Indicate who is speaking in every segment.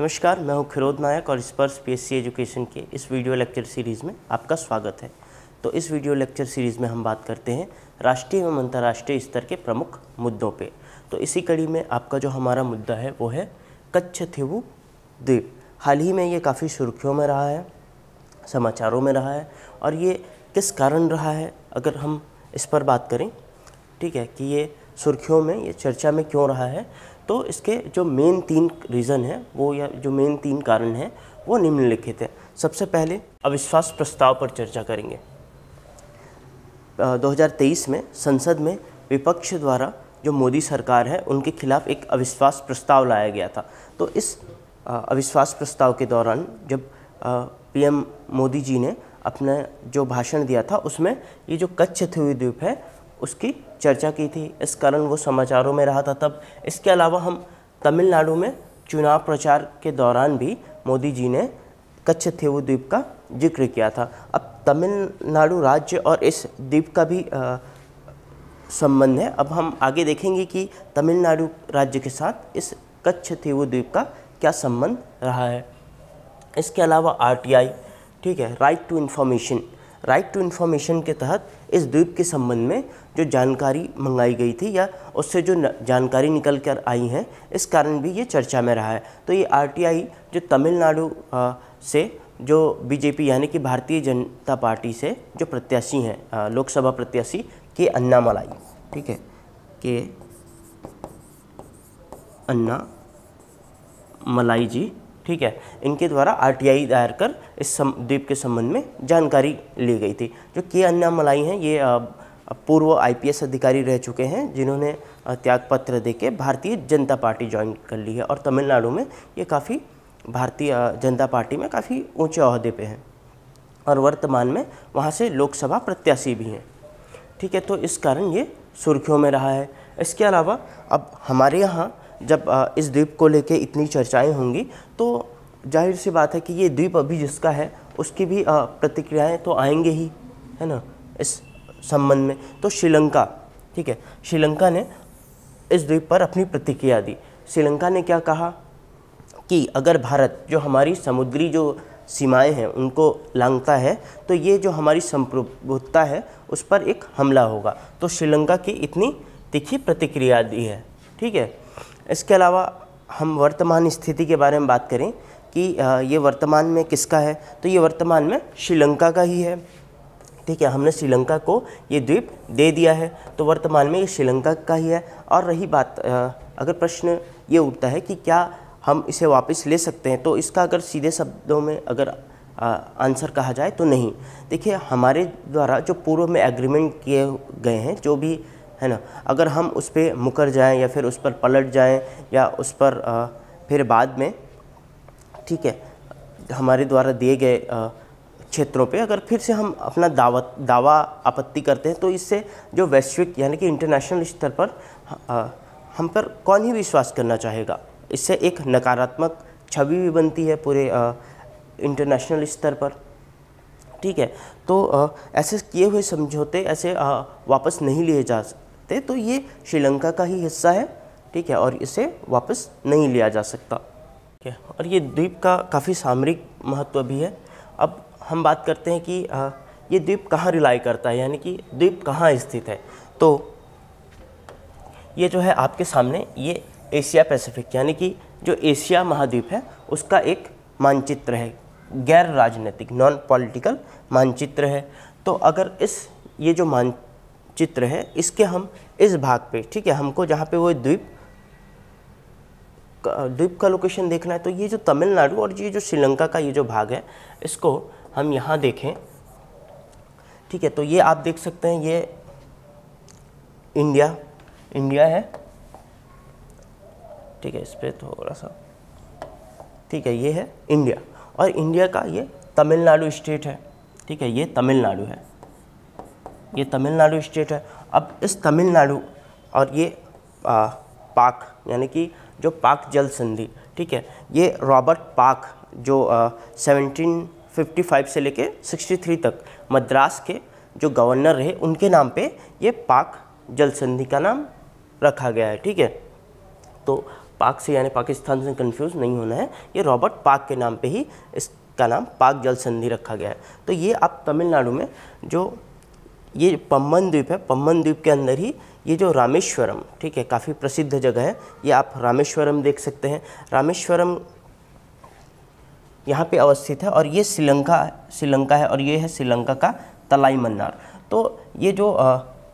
Speaker 1: नमस्कार, मैं हूँ खिरोद नायक और स्पर्श पीएससी एजुकेशन के इस वीडियो लेक्चर सीरीज़ में आपका स्वागत है। तो इस वीडियो लेक्चर सीरीज़ में हम बात करते हैं राष्ट्रीय एवं अंतर्राष्ट्रीय स्तर के प्रमुख मुद्दों पे। तो इसी कड़ी में आपका जो हमारा मुद्दा है, वो है कच्छ थेवु द्वीप। हाल ही में ये काफ़ी सुर्खियों में रहा है, समाचारों में रहा है और ये किस कारण रहा है, अगर हम इस पर बात करें, ठीक है, कि ये सुर्खियों में, ये चर्चा में क्यों रहा है? तो इसके जो मेन तीन रीज़न है, वो या जो मेन तीन कारण हैं, वो निम्नलिखित है। सबसे पहले, अविश्वास प्रस्ताव पर चर्चा करेंगे। 2023 में संसद में विपक्ष द्वारा जो मोदी सरकार है, उनके खिलाफ एक अविश्वास प्रस्ताव लाया गया था। तो इस अविश्वास प्रस्ताव के दौरान जब पीएम मोदी जी ने अपना जो भाषण दिया था, उसमें ये जो कच्छ द्वीप है उसकी चर्चा की थी। इस कारण वो समाचारों में रहा था। तब इसके अलावा हम तमिलनाडु में चुनाव प्रचार के दौरान भी मोदी जी ने कच्छ थेवु द्वीप का ज़िक्र किया था। अब तमिलनाडु राज्य और इस द्वीप का भी संबंध है। अब हम आगे देखेंगे कि तमिलनाडु राज्य के साथ इस कच्छ थेवु द्वीप का क्या संबंध रहा है। इसके अलावा आरटीआई, ठीक है, right to information. Right to information के तहत इस द्वीप के संबंध में जो जानकारी मंगाई गई थी या उससे जो जानकारी निकल कर आई है, इस कारण भी ये चर्चा में रहा है। तो ये आरटीआई जो तमिलनाडु से जो बीजेपी यानी कि भारतीय जनता पार्टी से जो प्रत्याशी हैं लोकसभा प्रत्याशी के अन्ना मलाई ठीक है, के अन्ना मलाई जी ठीक है, इनके द्वारा आरटीआई दायर कर इस द्वीप के संबंध में जानकारी ली गई थी। जो के अन्ना मलाई हैं, ये पूर्व आईपीएस अधिकारी रह चुके हैं, जिन्होंने त्यागपत्र दे के भारतीय जनता पार्टी ज्वाइन कर ली है और तमिलनाडु में ये काफ़ी भारतीय जनता पार्टी में काफ़ी ऊँचे अहदे पे हैं और वर्तमान में वहाँ से लोकसभा प्रत्याशी भी हैं। ठीक है तो इस कारण ये सुर्खियों में रहा है। इसके अलावा अब हमारे यहाँ जब इस द्वीप को लेके इतनी चर्चाएँ होंगी तो ज़ाहिर सी बात है कि ये द्वीप अभी जिसका है, उसकी भी प्रतिक्रियाएँ तो आएँगे ही, है ना, इस संबंध में। तो श्रीलंका, ठीक है, श्रीलंका ने इस द्वीप पर अपनी प्रतिक्रिया दी। श्रीलंका ने क्या कहा कि अगर भारत, जो हमारी समुद्री जो सीमाएँ हैं, उनको लांगता है तो ये जो हमारी संप्रभुता है, उस पर एक हमला होगा। तो श्रीलंका की इतनी तीखी प्रतिक्रिया दी है, ठीक है। इसके अलावा हम वर्तमान स्थिति के बारे में बात करें कि ये वर्तमान में किसका है? तो ये वर्तमान में श्रीलंका का ही है। ठीक है, हमने श्रीलंका को ये द्वीप दे दिया है तो वर्तमान में ये श्रीलंका का ही है। और रही बात अगर प्रश्न ये उठता है कि क्या हम इसे वापस ले सकते हैं तो इसका अगर सीधे शब्दों में अगर आंसर कहा जाए तो नहीं। देखिए, हमारे द्वारा जो पूर्व में एग्रीमेंट किए गए हैं, जो भी है ना? अगर हम उस पर मुकर जाएँ या फिर उस पर पलट जाएँ या उस पर फिर बाद में, ठीक है, हमारे द्वारा दिए गए क्षेत्रों पे अगर फिर से हम अपना दावत, दावा, आपत्ति करते हैं तो इससे जो वैश्विक यानी कि इंटरनेशनल स्तर पर हम पर कौन ही विश्वास करना चाहेगा? इससे एक नकारात्मक छवि भी बनती है पूरे इंटरनेशनल स्तर पर। ठीक है? तो ऐसे किए हुए समझौते ऐसे वापस नहीं लिए जा सकते तो ये श्रीलंका का ही हिस्सा है ठीक है और इसे वापस नहीं लिया जा सकता। ठीक है और ये द्वीप का काफ़ी सामरिक महत्व भी है। अब हम बात करते हैं कि आ, ये द्वीप कहाँ रिलाई करता है यानी कि द्वीप कहाँ स्थित है। तो ये जो है आपके सामने ये एशिया पैसिफिक यानी कि जो एशिया महाद्वीप है उसका एक मानचित्र है। गैर राजनीतिक नॉन पॉलिटिकल मानचित्र है। तो अगर इस ये जो मानचित्र है, इसके हम इस भाग पे, ठीक है, हमको जहाँ पे वो द्वीप द्वीप का लोकेशन देखना है तो ये जो तमिलनाडु और ये जो श्रीलंका का ये जो भाग है, इसको हम यहाँ देखें। ठीक है तो ये आप देख सकते हैं, ये इंडिया इंडिया है। ठीक है, इस पर थोड़ा सा, ठीक है, ये है इंडिया, और इंडिया का ये तमिलनाडु स्टेट है, ठीक है, ये तमिलनाडु है। ये तमिलनाडु स्टेट है। अब इस तमिलनाडु और ये आ, पाक यानी कि जो पाक जल संधि ठीक है ये रॉबर्ट पाक जो सेवनटीन फिफ्टी फाइव से लेके सिक्सटी थ्री तक मद्रास के जो गवर्नर रहे उनके नाम पे ये पाक जल संधि का नाम रखा गया है ठीक है। तो पाक से यानी पाकिस्तान से कंफ्यूज नहीं होना है ये रॉबर्ट पाक के नाम पे ही इसका नाम पाक जल संधि रखा गया है। तो ये आप तमिलनाडु में जो ये पम्बन द्वीप है पम्बन द्वीप के अंदर ही ये जो रामेश्वरम, ठीक है, काफ़ी प्रसिद्ध जगह है। ये आप रामेश्वरम देख सकते हैं। रामेश्वरम यहाँ पे अवस्थित है और ये श्रीलंका श्रीलंका है और ये है श्रीलंका का तलाई मन्नार। तो ये जो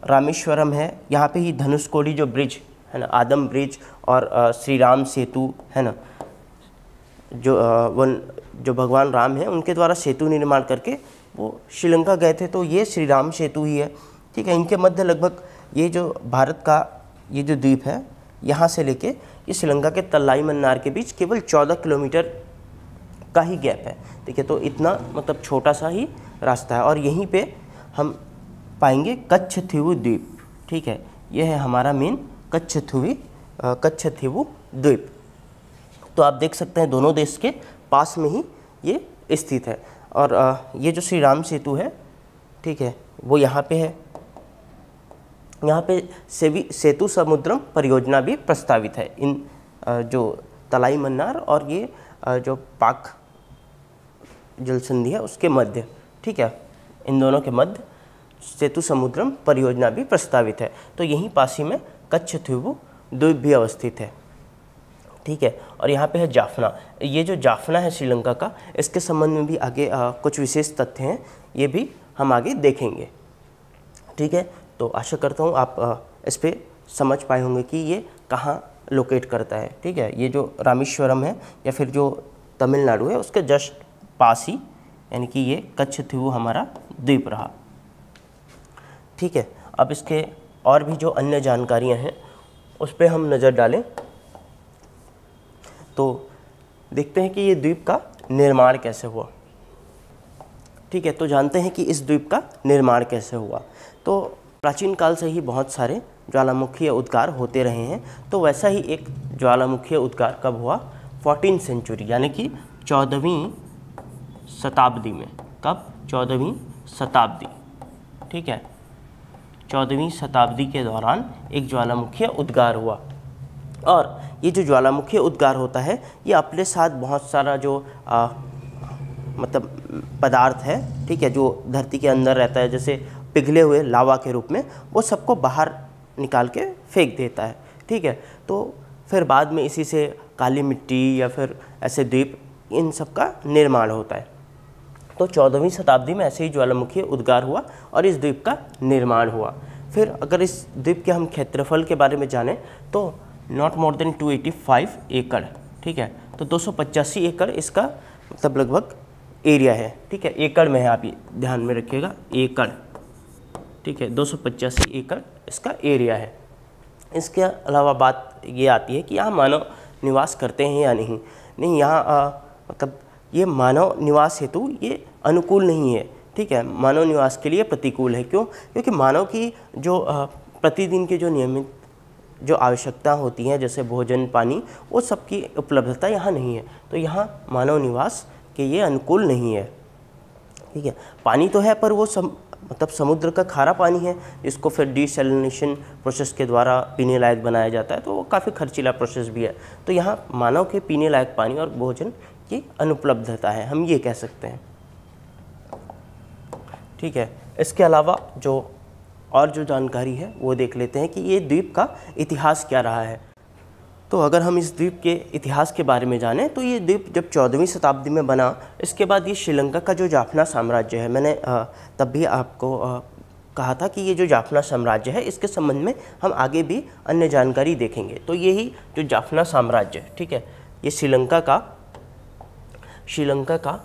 Speaker 1: रामेश्वरम है, यहाँ पे ही धनुषकोडी जो ब्रिज, है ना, आदम ब्रिज और श्री राम सेतु, है ना, जो वन, जो भगवान राम है, उनके द्वारा सेतु निर्माण करके वो श्रीलंका गए थे तो ये श्री राम सेतु ही है। ठीक है, इनके मध्य लगभग ये जो भारत का ये जो द्वीप है, यहाँ से लेके ये श्रीलंका के तल्लाई मन्नार के बीच केवल 14 किलोमीटर का ही गैप है। ठीक है तो इतना मतलब छोटा सा ही रास्ता है और यहीं पे हम पाएँगे कच्छ थिवु द्वीप। ठीक है, यह है हमारा main Katchatheevu Katchatheevu द्वीप। तो आप देख सकते हैं दोनों देश के पास में ही ये स्थित है। और ये जो श्री राम सेतु है, ठीक है, वो यहाँ पे है। यहाँ पे सेवी, सेतु समुद्रम परियोजना भी प्रस्तावित है। इन जो तलाई मन्नार और ये जो पाक जल संधि है, उसके मध्य, ठीक है, इन दोनों के मध्य सेतु समुद्रम परियोजना भी प्रस्तावित है। तो यहीं पास ही में कच्छ थ्यूबु द्वीप भी अवस्थित है। ठीक है? और यहाँ पे है जाफना। ये जो जाफना है श्रीलंका का इसके संबंध में भी आगे आ, कुछ विशेष तथ्य हैं ये भी हम आगे देखेंगे। ठीक है? तो आशा करता हूँ आप आ, इस पर समझ पाए होंगे कि ये कहाँ लोकेट करता है। ठीक है? ये जो रामेश्वरम है या फिर जो तमिलनाडु है उसके जस्ट पास ही यानी कि ये कच्छ थी हमारा द्वीप रहा। ठीक है? अब इसके और भी जो अन्य जानकारियाँ हैं उस पर हम नज़र डालें। तो देखते हैं कि ये द्वीप का निर्माण कैसे हुआ। ठीक है तो जानते हैं कि इस द्वीप का निर्माण कैसे हुआ। तो प्राचीन काल से ही बहुत सारे ज्वालामुखीय उद्गार होते रहे हैं। तो वैसा ही एक ज्वालामुखीय उद्गार कब हुआ? फोर्टीन सेंचुरी यानी कि चौदहवीं शताब्दी में। कब? चौदहवीं शताब्दी। ठीक है, चौदहवीं शताब्दी के दौरान एक ज्वालामुखीय उद्गार हुआ। और ये जो ज्वालामुखी उद्गार होता है ये अपने साथ बहुत सारा जो आ, मतलब पदार्थ है ठीक है जो धरती के अंदर रहता है जैसे पिघले हुए लावा के रूप में वो सबको बाहर निकाल के फेंक देता है ठीक है। तो फिर बाद में इसी से काली मिट्टी या फिर ऐसे द्वीप इन सब का निर्माण होता है। तो चौदहवीं शताब्दी में ऐसे ही ज्वालामुखी उद्गार हुआ और इस द्वीप का निर्माण हुआ। फिर अगर इस द्वीप के हम क्षेत्रफल के बारे में जानें तो नॉट मोर देन 285 एकड़ ठीक है? तो दो सौ पचासी एकड़ इसका मतलब लगभग एरिया है, ठीक है? एकड़ में है, आप ये ध्यान में रखिएगा एकड़ ठीक है? दो सौ पचासी एकड़ इसका एरिया है। इसके अलावा बात ये आती है कि यहाँ मानव निवास करते हैं या नहीं? नहीं, यहाँ मतलब ये मानव निवास हेतु ये अनुकूल नहीं है, ठीक है? मानव निवास के लिए प्रतिकूल है। क्यों? क्योंकि मानव की जो प्रतिदिन के जो नियमित जो आवश्यकता होती हैं, जैसे भोजन, पानी, वो सबकी उपलब्धता यहाँ नहीं है। तो यहाँ मानव निवास के ये अनुकूल नहीं है। ठीक है? पानी तो है, पर वो सम मतलब समुद्र का खारा पानी है, जिसको फिर डिसलिनेशन प्रोसेस के द्वारा पीने लायक बनाया जाता है तो वो काफ़ी खर्चीला प्रोसेस भी है। तो यहाँ मानव के पीने लायक पानी और भोजन की अनुपलब्धता है, हम ये कह सकते हैं। ठीक है? इसके अलावा जो और जो जानकारी है, वो देख लेते हैं कि ये द्वीप का इतिहास क्या रहा है। तो अगर हम इस द्वीप के इतिहास के बारे में जानें तो ये द्वीप जब चौदहवीं शताब्दी में बना, इसके बाद ये श्रीलंका का जो जाफना साम्राज्य है, मैंने तब भी आपको कहा था कि ये जो जाफना साम्राज्य है, इसके संबंध में हम आगे भी अन्य जानकारी देखेंगे। तो यही जो जाफना साम्राज्य है, ठीक है? ये श्रीलंका का श्रीलंका का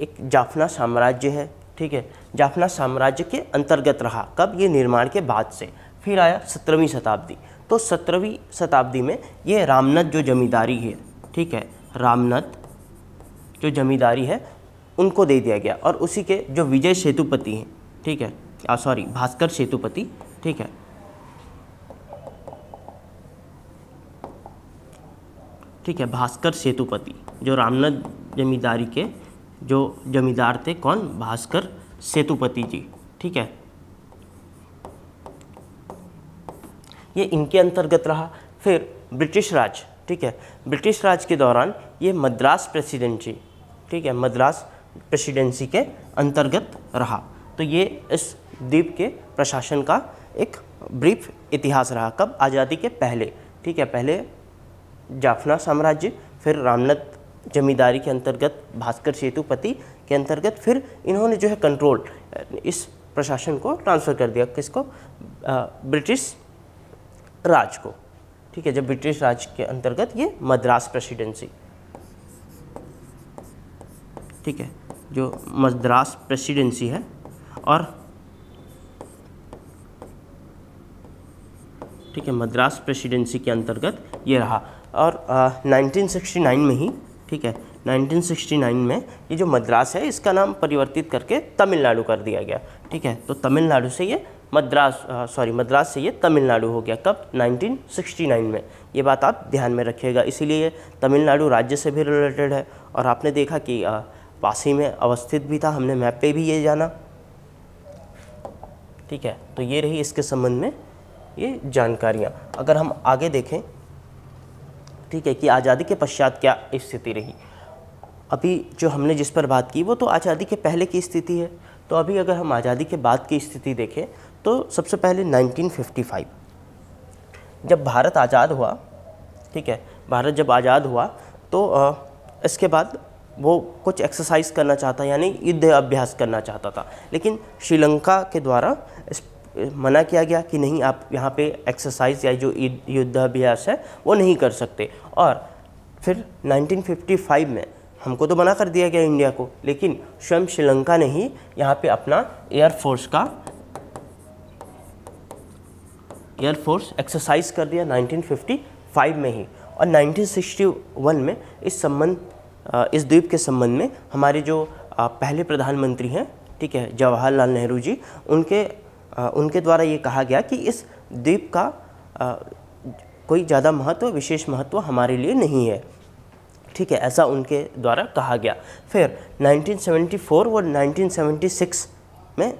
Speaker 1: एक जाफना साम्राज्य है ठीक है? जाफना साम्राज्य के अंतर्गत रहा, कब? ये निर्माण के बाद से। फिर आया सत्रहवीं शताब्दी। तो सत्रहवीं शताब्दी में ये रामनद जो जमींदारी है, ठीक है? रामनद जो जमींदारी है, उनको दे दिया गया और उसी के जो विजय सेतुपति हैं, ठीक है? सॉरी भास्कर सेतुपति, ठीक है? ठीक है, भास्कर सेतुपति, जो रामनद जमींदारी के जो जमींदार थे कौन? भास्कर सेतुपति जी। ठीक है? ये इनके अंतर्गत रहा। फिर ब्रिटिश राज। ठीक है? ब्रिटिश राज के दौरान ये मद्रास प्रेसिडेंसी ठीक है? मद्रास प्रेसिडेंसी के अंतर्गत रहा। तो ये इस द्वीप के प्रशासन का एक ब्रीफ इतिहास रहा। कब? आज़ादी के पहले। ठीक है? पहले जाफना साम्राज्य, फिर रामनाथ जमींदारी के अंतर्गत भास्कर सेतुपति के अंतर्गत फिर इन्होंने जो है कंट्रोल इस प्रशासन को ट्रांसफ़र कर दिया किसको? ब्रिटिश राज को। ठीक है जब ब्रिटिश राज के अंतर्गत ये मद्रास प्रेसिडेंसी ठीक है जो मद्रास प्रेसिडेंसी है और ठीक है मद्रास प्रेसिडेंसी के अंतर्गत ये रहा। और आ, 1969 में ही ठीक है 1969 में ये जो मद्रास है, इसका नाम परिवर्तित करके तमिलनाडु कर दिया गया। ठीक है तो तमिलनाडु से ये मद्रास सॉरी मद्रास से ये तमिलनाडु हो गया। कब? 1969 में। ये बात आप ध्यान में रखिएगा। इसीलिए तमिलनाडु राज्य से भी रिलेटेड है। और आपने देखा कि पास में अवस्थित भी था, हमने मैप पे भी ये जाना। ठीक है तो ये रही इसके संबंध में ये जानकारियाँ। अगर हम आगे देखें ठीक है कि आज़ादी के पश्चात क्या स्थिति रही। अभी जो हमने जिस पर बात की वो तो आज़ादी के पहले की स्थिति है। तो अभी अगर हम आज़ादी के बाद की स्थिति देखें तो सबसे पहले 1955 जब भारत आज़ाद हुआ ठीक है भारत जब आज़ाद हुआ तो आ, इसके बाद वो कुछ एक्सरसाइज करना चाहता यानी युद्ध अभ्यास करना चाहता था। लेकिन श्रीलंका के द्वारा मना किया गया कि नहीं, आप यहाँ पे एक्सरसाइज या जो युद्ध अभ्यास है, वो नहीं कर सकते। और फिर 1955 में हमको तो मना कर दिया गया इंडिया को, लेकिन स्वयं श्रीलंका ने ही यहाँ पे अपना एयरफोर्स का एयरफोर्स एक्सरसाइज कर दिया 1955 में ही। और 1961 में इस संबंध इस द्वीप के संबंध में हमारे जो पहले प्रधानमंत्री हैं, ठीक है, जवाहरलाल नेहरू जी, उनके उनके द्वारा ये कहा गया कि इस द्वीप का कोई ज़्यादा महत्व, विशेष महत्व हमारे लिए नहीं है। ठीक है, ऐसा उनके द्वारा कहा गया। फिर 1974 और 1976 में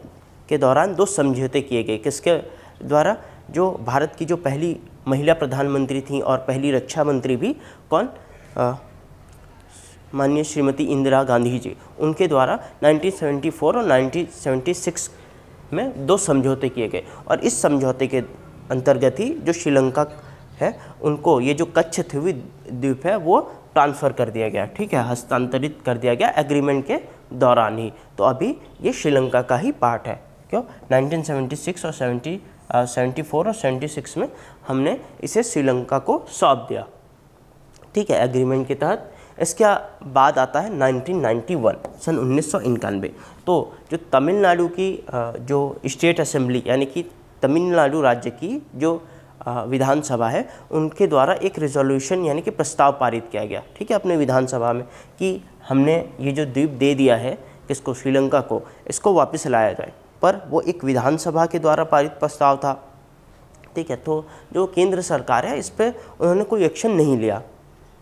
Speaker 1: के दौरान दो समझौते किए गए। किसके द्वारा? जो भारत की जो पहली महिला प्रधानमंत्री थी और पहली रक्षा मंत्री भी कौन? माननीय श्रीमती इंदिरा गांधी जी। उनके द्वारा 1974 और 1976 में दो समझौते किए गए। और इस समझौते के अंतर्गत ही जो श्रीलंका है, उनको ये जो कच्छ थी द्वीप है, वो ट्रांसफ़र कर दिया गया, ठीक है? हस्तांतरित कर दिया गया एग्रीमेंट के दौरान ही। तो अभी ये श्रीलंका का ही पार्ट है, क्यों? 1976 और 70 सेवेंटी फोर और सेवेंटी सिक्स में हमने इसे श्रीलंका को सौंप दिया, ठीक है? एग्रीमेंट के तहत इसके बाद आता है? 1991 सन उन्नीस सौ इक्यानवे। तो जो तमिलनाडु की जो स्टेट असेंबली, यानी कि तमिलनाडु राज्य की जो विधानसभा है, उनके द्वारा एक रिजोल्यूशन, यानी कि प्रस्ताव पारित किया गया। ठीक है अपने विधानसभा में, कि हमने ये जो द्वीप दे दिया है, किसको? श्रीलंका को, इसको वापस लाया जाए। पर वो एक विधानसभा के द्वारा पारित प्रस्ताव था। ठीक है तो जो केंद्र सरकार है, इस पर उन्होंने कोई एक्शन नहीं लिया।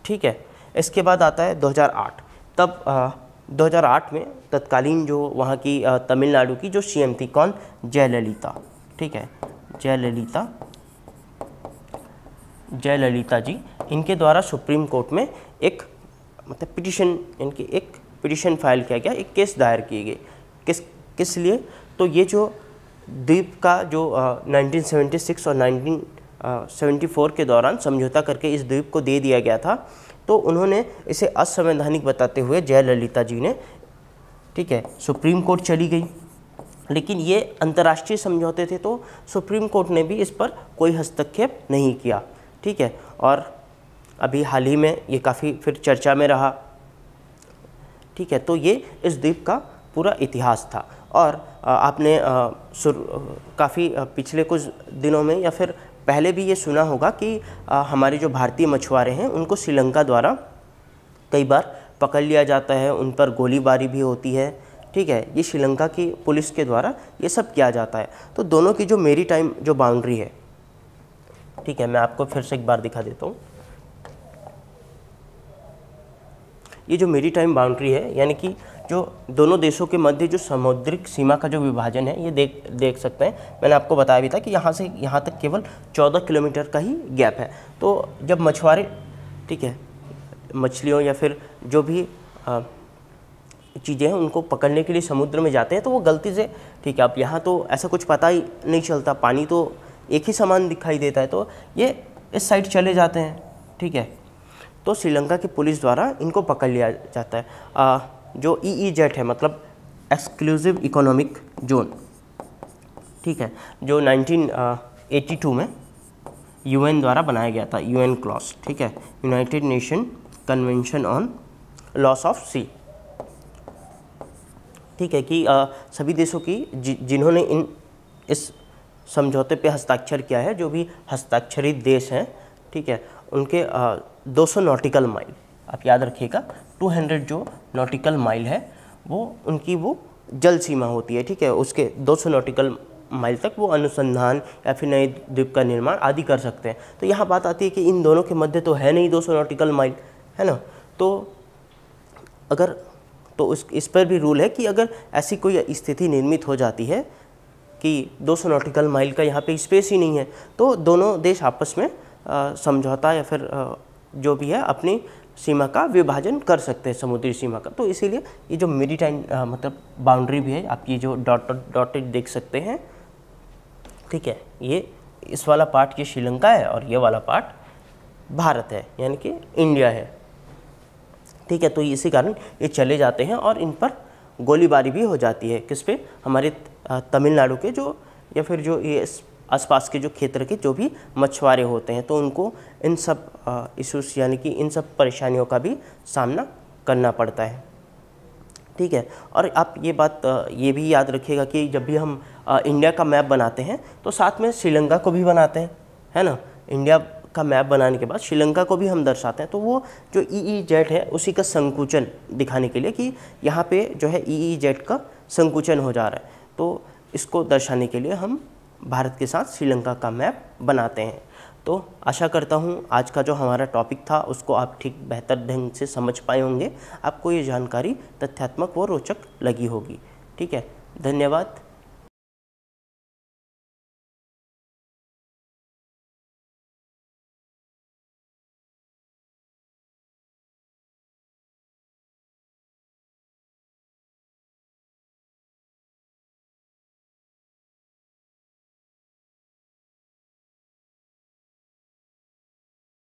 Speaker 1: ठीक है इसके बाद आता है 2008 तब आ, 2008 में तत्कालीन जो वहाँ की तमिलनाडु की जो सीएम थी कौन? जयललिता। ठीक है? जयललिता। जयललिता जी इनके द्वारा सुप्रीम कोर्ट में एक मतलब पिटिशन इनकी एक पिटिशन फ़ाइल किया गया एक केस दायर किए गए। किस किस लिए? तो ये जो द्वीप का जो आ, 1976 और 1974 के दौरान समझौता करके इस द्वीप को दे दिया गया था तो उन्होंने इसे असंवैधानिक बताते हुए जयललिता जी ने, ठीक है, सुप्रीम कोर्ट चली गई। लेकिन ये अंतर्राष्ट्रीय समझौते थे तो सुप्रीम कोर्ट ने भी इस पर कोई हस्तक्षेप नहीं किया, ठीक है। और अभी हाल ही में ये काफ़ी फिर चर्चा में रहा, ठीक है। तो ये इस द्वीप का पूरा इतिहास था। और आपने काफ़ी पिछले कुछ दिनों में या फिर पहले भी ये सुना होगा कि हमारे जो भारतीय मछुआरे हैं, उनको श्रीलंका द्वारा कई बार पकड़ लिया जाता है, उन पर गोलीबारी भी होती है, ठीक है? ये श्रीलंका की पुलिस के द्वारा ये सब किया जाता है। तो दोनों की जो मेरी टाइम, जो बाउंड्री है, ठीक है, मैं आपको फिर से एक बार दिखा देता हूँ। ये जो मेरी टाइम बाउंड्री है, यानी कि जो दोनों देशों के मध्य जो समुद्रिक सीमा का जो विभाजन है ये देख देख सकते हैं। मैंने आपको बताया भी था कि यहाँ से यहाँ तक केवल 14 किलोमीटर का ही गैप है। तो जब मछुआरे ठीक है मछलियों या फिर जो भी चीज़ें हैं उनको पकड़ने के लिए समुद्र में जाते हैं तो वो गलती से ठीक है अब यहाँ तो ऐसा कुछ पता ही नहीं चलता पानी तो एक ही समान दिखाई देता है तो ये इस साइड चले जाते हैं ठीक है। तो श्रीलंका की पुलिस द्वारा इनको पकड़ लिया जाता है। आ, जो ई ई जेट है मतलब एक्सक्लूसिव इकोनॉमिक जोन ठीक है जो 1982 में यूएन द्वारा बनाया गया था यूएन क्लॉस ठीक है united nation convention on laws of sea ठीक है कि आ, सभी देशों की जि, जिन्होंने इन इस समझौते पे हस्ताक्षर किया है जो भी हस्ताक्षरित देश हैं ठीक है उनके आ, 200 नॉटिकल माइल आप याद रखिएगा 200 जो नॉटिकल माइल है वो उनकी वो जल सीमा होती है ठीक है? उसके 200 नॉटिकल माइल तक वो अनुसंधान या फिर नए द्वीप का निर्माण आदि कर सकते हैं। तो यहाँ बात आती है कि इन दोनों के मध्य तो है नहीं 200 नॉटिकल माइल है ना? तो अगर तो उस इस पर भी रूल है कि अगर ऐसी कोई स्थिति निर्मित हो जाती है कि 200 नॉटिकल माइल का यहाँ पे स्पेस ही नहीं है तो दोनों देश आपस में समझौता या फिर आ, जो भी है अपनी सीमा का विभाजन कर सकते हैं, समुद्री सीमा का। तो इसीलिए ये जो मेरी टाइम मतलब बाउंड्री भी है आपकी जो डॉट डॉटेड देख सकते हैं। ठीक है, ये इस वाला पार्ट ये श्रीलंका है और ये वाला पार्ट भारत है, यानी कि इंडिया है। ठीक है तो इसी कारण ये चले जाते हैं और इन पर गोलीबारी भी हो जाती है। किस पे? हमारे तमिलनाडु के जो, या फिर जो ये आसपास के जो क्षेत्र के जो भी मछुआरे होते हैं तो उनको इन सब इशूज़ यानी कि इन सब परेशानियों का भी सामना करना पड़ता है। ठीक है? और आप ये बात ये भी याद रखिएगा कि जब भी हम इंडिया का मैप बनाते हैं तो साथ में श्रीलंका को भी बनाते हैं, है ना? इंडिया का मैप बनाने के बाद श्रीलंका को भी हम दर्शाते हैं तो वो जो ई ई जेट है, उसी का संकुचन दिखाने के लिए कि यहाँ पे जो है ई ई जेट का संकुचन हो जा रहा है। तो इसको दर्शाने के लिए हम भारत के साथ श्रीलंका का मैप बनाते हैं। तो आशा करता हूँ आज का जो हमारा टॉपिक था, उसको आप ठीक बेहतर ढंग से समझ पाए होंगे। आपको ये जानकारी तथ्यात्मक व रोचक लगी होगी। ठीक है, धन्यवाद।